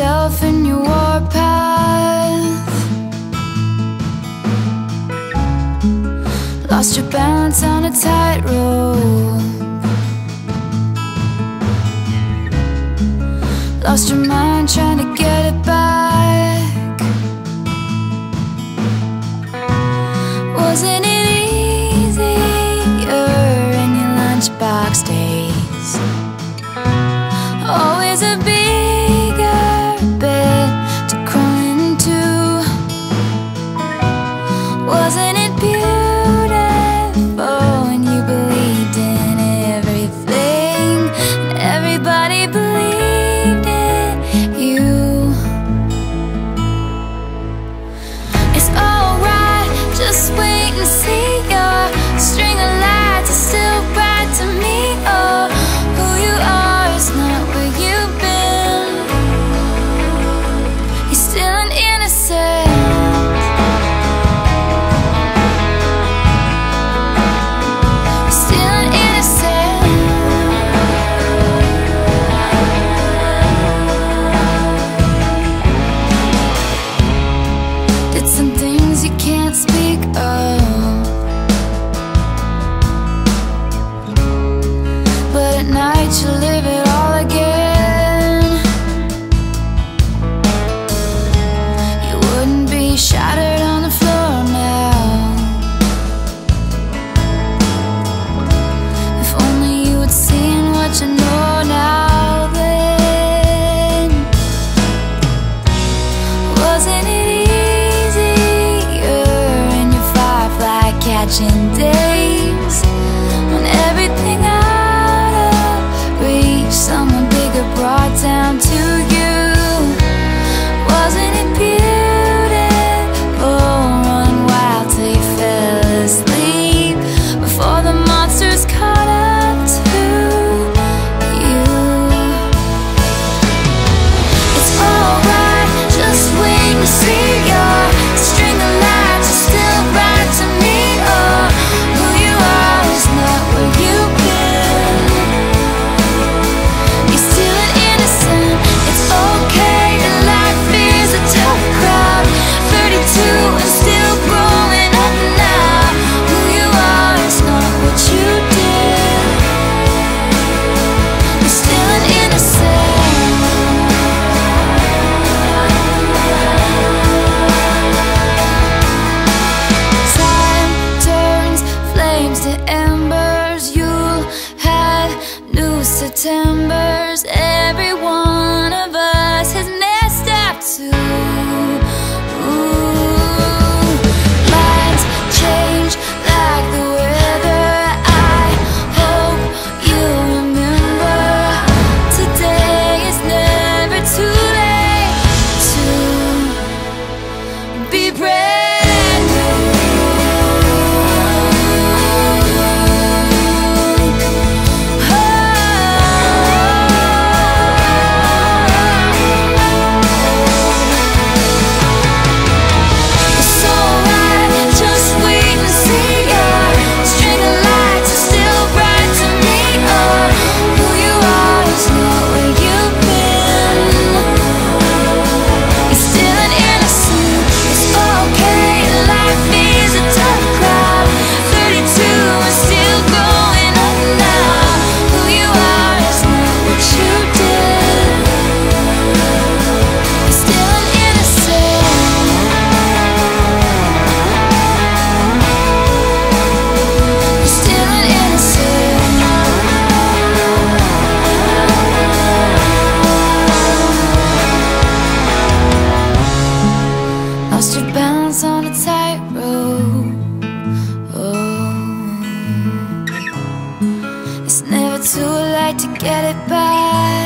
yourself in your warpath. Lost your balance on a tightrope. Lost your mind trying to get it back. Wasn't it easier in your lunchbox days? Was it shattered September. Lost your balance on a tightrope oh. It's never too late to get it back